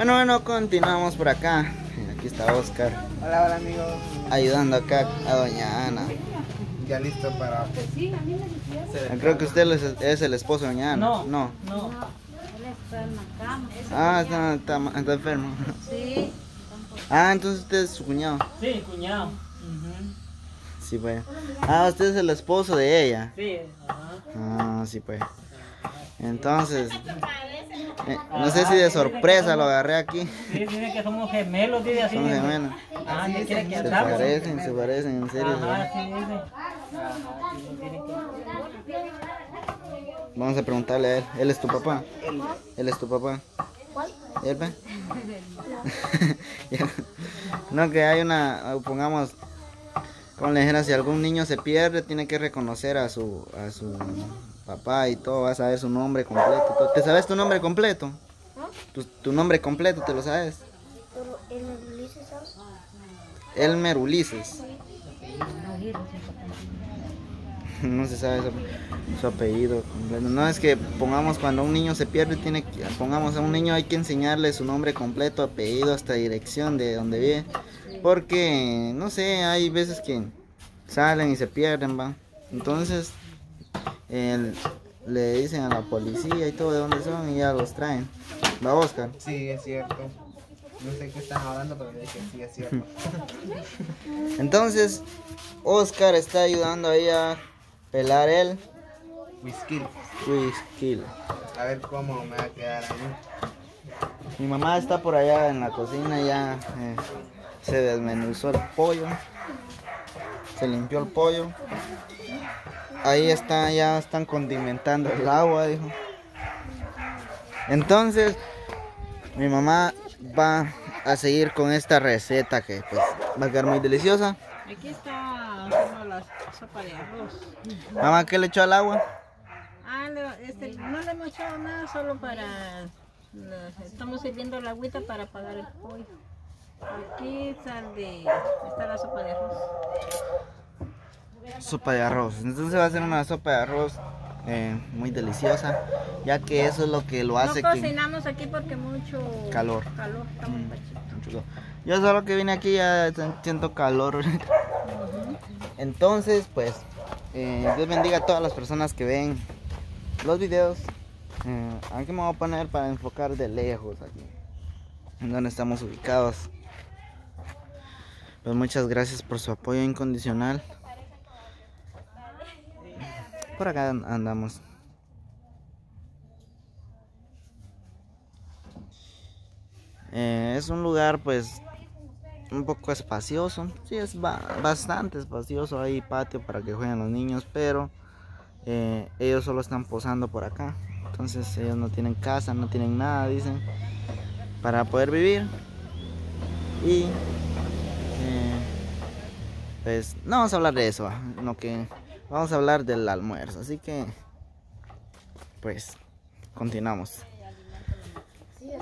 Bueno, bueno, continuamos por acá. Aquí está Oscar. Hola, hola amigos. Ayudando acá a doña Ana. Ya listo para. Creo que usted es el esposo de doña Ana. No. No. No. Él está en la cama. Ah, está, está, está enfermo. Sí. Ah, entonces usted es su cuñado. Sí, cuñado. Sí, pues. Ah, usted es el esposo de ella. Sí. Ah, sí, pues. Entonces, eh, no sé si de sorpresa lo agarré aquí. Sí, dice que somos gemelos, dice así. Son dice. gemelos. Ah, ¿qué quiere que Se parecen, se parecen, en serio. Ajá, sí, dice. Vamos a preguntarle a él. ¿Él es tu papá? ¿Él es tu papá? ¿Cuál? ¿Él ve? No, que hay una, pongamos, como le dijera, si algún niño se pierde, tiene que reconocer a su, a su papá y todo, va a saber su nombre completo. todo. ¿Te sabes tu nombre completo? Tu, tu nombre completo, ¿te lo sabes? Dice, ¿sabes? Elmer Ulises. No se sabe su, su apellido completo. No es que pongamos cuando un niño se pierde, tiene que, pongamos a un niño hay que enseñarle su nombre completo, apellido, hasta dirección de donde vive. Porque, no sé, hay veces que salen y se pierden, va. Entonces, el- le dicen a la policía y todo de dónde son y ya los traen. Va, Oscar. Sí, es cierto. No sé qué están hablando, pero le dije sí, es cierto. Entonces, Oscar está ayudando ahí a pelar el Whisky. whisky. A ver cómo me va a quedar a mí. Mi mamá está por allá en la cocina, ya eh, se desmenuzó el pollo, se limpió el pollo. Ahí está, ya están condimentando el agua, dijo. Entonces, mi mamá va a seguir con esta receta que pues va a quedar muy deliciosa. Aquí está haciendo la sopa de arroz. Mamá, ¿qué le echó al agua? Ah, le- este, no le hemos echado nada, solo para... estamos sirviendo la agüita para apagar el pollo. Aquí sale, está la sopa de arroz. Sopa de arroz. Entonces va a ser una sopa de arroz eh, muy deliciosa, ya que eso es lo que lo hace no que... cocinamos aquí porque mucho Calor. calor, está muy Mm, pachito. chulo. Yo solo que vine aquí ya siento calor. Entonces, pues, eh, Dios bendiga a todas las personas que ven los videos. Eh, aquí me voy a poner para enfocar de lejos aquí, en donde estamos ubicados. Pues muchas gracias por su apoyo incondicional. Por acá an- andamos. Eh, es un lugar pues un poco espacioso. Sí, es ba- bastante espacioso. Hay patio para que jueguen los niños, pero eh, ellos solo están posando por acá. Entonces ellos no tienen casa, no tienen nada, dicen, para poder vivir. Y eh, pues no vamos a hablar de eso, no que vamos a hablar del almuerzo. Así que pues continuamos.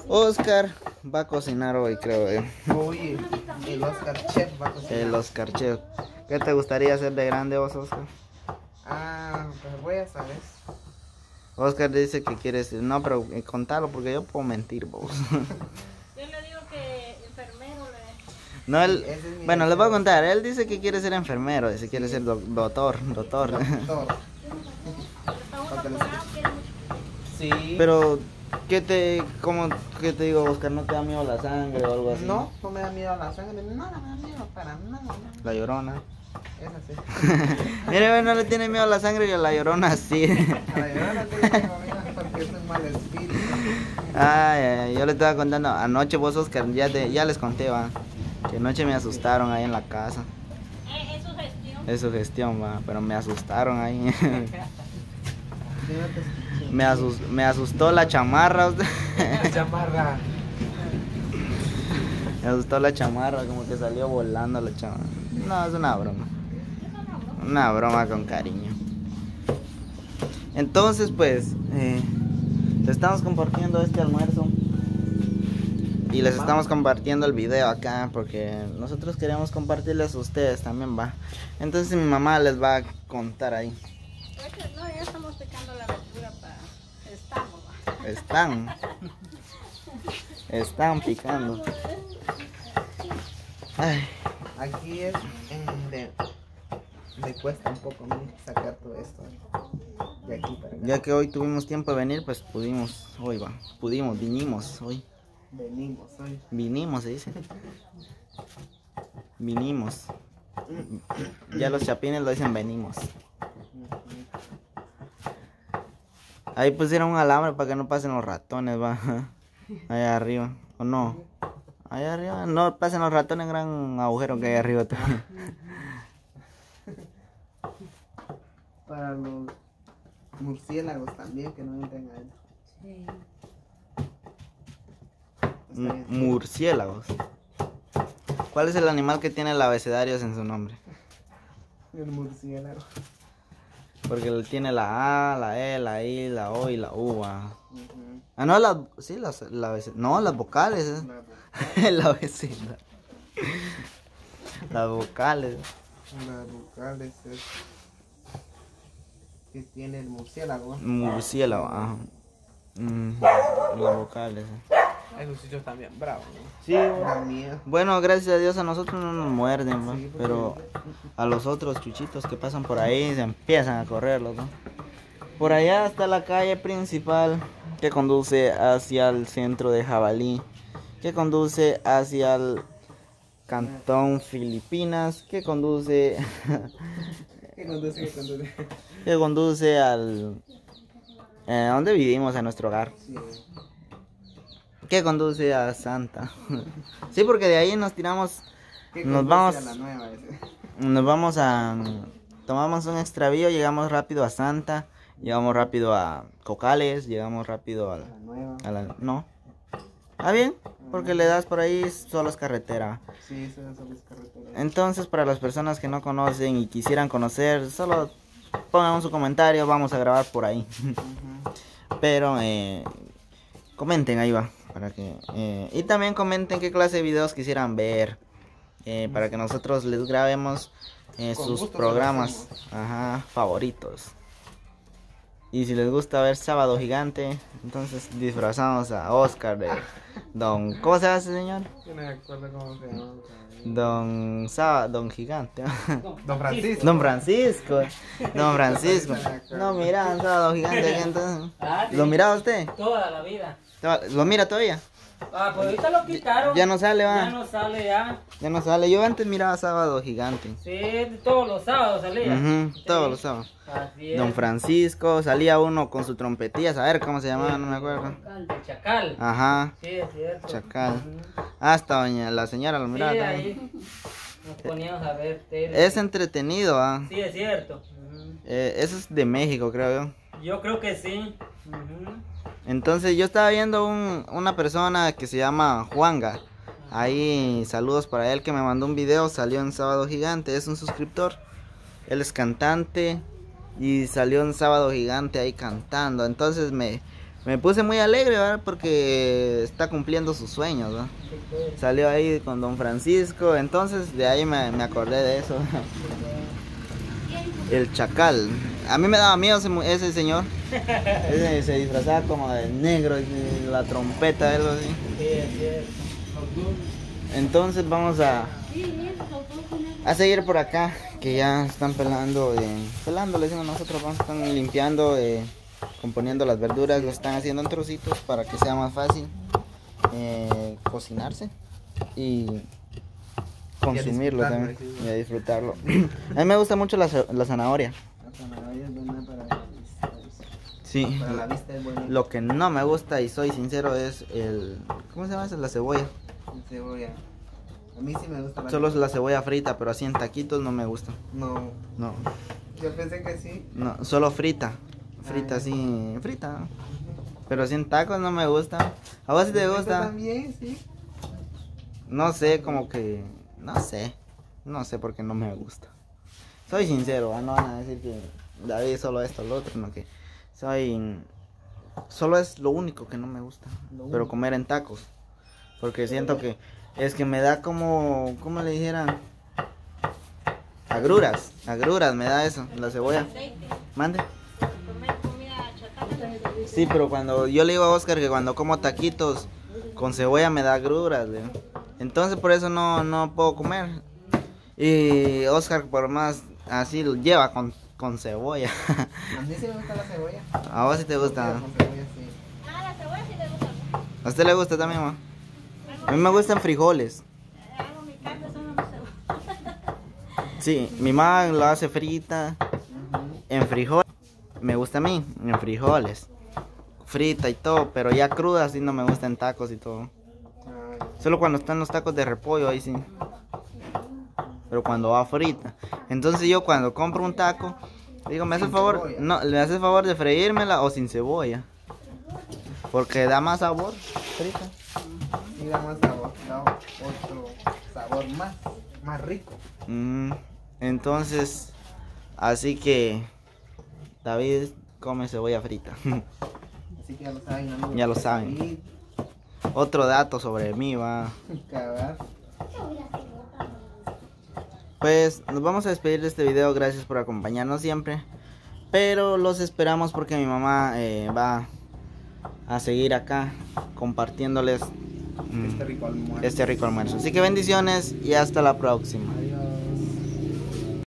Oscar va a cocinar hoy, creo. eh. Uy, el Oscar Chef va a cocinar. El Oscar Chef. ¿Qué te gustaría hacer de grande vos, Oscar? Ah, pues voy a saber. Oscar dice que quiere ser... No, pero eh, contalo porque yo puedo mentir, vos. Yo le digo que enfermero le... No, él... Es Bueno, les voy a contar. Él dice que quiere ser enfermero, dice que quiere ser doc- doctor, doctor. Sí. Pero, ¿qué te... ¿Cómo que te digo, Oscar? ¿No te da miedo la sangre o algo así? No, no me da miedo la sangre. No, no me da miedo para nada. no. La llorona. Es así. Mire, no le tiene miedo a la sangre y a la llorona sí. A la llorona tengo miedo porque es un mal espíritu. Ay, ay, ay, yo le estaba contando, anoche vos Oscar, ya, te- ya les conté, va, que anoche me asustaron ahí en la casa. Es su gestión. Es su gestión, va, pero me asustaron ahí. Me, asus- me asustó la chamarra, Chamarra. me asustó la chamarra, como que salió volando la chamarra. No, es una broma. Una broma con cariño. Entonces, pues, eh, estamos compartiendo este almuerzo. Y les estamos compartiendo el video acá porque nosotros queremos compartirles a ustedes también, va. Entonces mi mamá les va a contar ahí. No, ya estamos picando la verdura para... Estamos, va. Están. Están picando. Ay, Aquí es eh, de, me cuesta un poco a mí sacar todo esto de aquí para acá. ya que hoy tuvimos tiempo de venir, pues pudimos, hoy va, pudimos, vinimos, hoy, Venimos hoy. vinimos, se dice. Vinimos. Ya los chapines lo dicen venimos. Ahí pusieron un alambre para que no pasen los ratones, va. Allá arriba, ¿o no? Allá arriba, no pasen los ratones, gran agujero que hay arriba. también. Para los murciélagos también que no entren adentro. Sí. M-. Murciélagos. ¿Cuál es el animal que tiene el abecedario en su nombre? El murciélago. Porque tiene la A, la E, la I, la O y la U. ah. Ah, no, las, sí, las, la no, las vocales. eh. La abecedario. Las vocales. Las vocales es que tiene el murciélago. Murciélago, ajá. Mm, las vocales. eh. Esos sitios también bravos. Sí. Bueno, gracias a Dios a nosotros no nos muerden, pero a los otros chuchitos que pasan por ahí se empiezan a correrlos, ¿no? Por allá está la calle principal que conduce hacia el centro de Jabalí, que conduce hacia el cantón Filipinas, que conduce ¿Qué conduce? Que conduce al eh, donde vivimos a nuestro hogar, Sí. Que conduce a Santa. sí, porque de ahí nos tiramos ¿Qué Nos vamos- a la nueva ese? Nos vamos a. Tomamos un extravío, llegamos rápido a Santa, llegamos rápido a Cocales, llegamos rápido a A la. a la- no. ¿Está bien? Porque le das por ahí, solo es carretera. Sí, esas son las carreteras. Entonces, para las personas que no conocen y quisieran conocer, solo pongan su comentario, vamos a grabar por ahí. Pero, eh, comenten, ahí va. Para que, eh, y también comenten qué clase de videos quisieran ver. eh, para que nosotros les grabemos eh, sus programas ajá, favoritos. Y si les gusta ver Sábado Gigante, entonces disfrazamos a Oscar de Don... ¿Cómo se llama ese señor? Yo no me acuerdo cómo se llama. Don Sábado, Don Gigante. Don Francisco. Don Francisco. Don Francisco. No, mira, Sábado Gigante. entonces. Ah. ¿Lo miraba usted? Toda la vida. ¿Lo mira todavía? Ah, pues ahorita lo quitaron. Ya no sale, Ya va. no sale ya. Ya no sale. Yo antes miraba Sábado Gigante. Sí, todos los sábados salía. Sí. todos los sábados. Así es. Don Francisco, salía uno con su trompetilla, a ver cómo se llamaba, no me acuerdo. El chacal. Ajá, Sí, es cierto. Chacal. Hasta doña la señora lo Sí, miraba también. ahí nos poníamos a ver tele. Es entretenido, ah. Sí, es cierto. Eh, eso es de México, creo yo. Yo creo que sí. Entonces yo estaba viendo un- una persona que se llama Juanga. Ahí saludos para él que me mandó un video, salió en Sábado Gigante, es un suscriptor. Él es cantante y salió en Sábado Gigante ahí cantando. Entonces me, me puse muy alegre. Porque está cumpliendo sus sueños. Salió ahí con Don Francisco, entonces de ahí me, me acordé de eso. El chacal. A mí me daba miedo ese, señor. Ese se disfrazaba como de negro y la trompeta, algo así. Entonces vamos a, a seguir por acá, que ya están pelando, eh, pelando, le decimos nosotros, vamos, están limpiando, eh, componiendo las verduras, lo están haciendo en trocitos para que sea más fácil eh, cocinarse y consumirlo disfrutarlo, también y a disfrutarlo. a mí me gusta mucho la, la zanahoria, Sí. Para la vista es buena. Lo que no me gusta y soy sincero es el, ¿cómo se llama? eso? La cebolla. La cebolla. A mí sí me gusta la Solo es la cebolla frita, pero así en taquitos no me gusta. No. No. Yo pensé que sí. No, solo frita. Frita Ah, así, frita. Pero así en tacos no me gusta. ¿A vos sí te ¿Me gusta? También, sí. No sé, como que... No sé. No sé por qué no me gusta. Soy sincero, ¿ah? no van a decir que David solo esto, lo otro, no que... Soy... Solo es lo único que no me gusta. Pero comer en tacos. Porque siento que... Es que me da como... ¿Cómo le dijeran? Agruras. Agruras me da eso, la cebolla. Mande. Sí, pero cuando yo le digo a Oscar que cuando como taquitos con cebolla me da agruras, le. Entonces por eso no, no puedo comer. Y Oscar por más así lo lleva con, con cebolla. A mí sí me gusta la cebolla. A vos sí te gusta. Con cebolla, sí. Ah, la cebolla sí le gusta. ¿A usted le gusta también, mamá? A mí me gustan frijoles. Hago mi carne solo con cebolla. Sí, mi mamá lo hace frita en frijoles. Me gusta a mí, en frijoles. Frita y todo, pero ya cruda así no me gusta en tacos y todo. Solo cuando están los tacos de repollo, ahí sí. Pero cuando va frita. Entonces yo cuando compro un taco, digo, ¿me hace el favor? cebolla. No, ¿le hace el favor de freírmela o sin cebolla? Porque da más sabor frita. sí da más sabor, da otro sabor más, más rico. Mm, entonces, así que David come cebolla frita. Así que ya lo saben, amigos. Ya lo saben. Y Otro dato sobre mí va. Pues nos vamos a despedir de este video. Gracias por acompañarnos siempre. Pero los esperamos porque mi mamá eh, va a seguir acá compartiéndoles mm, Este rico almuerzo. este rico almuerzo. Así que bendiciones y hasta la próxima.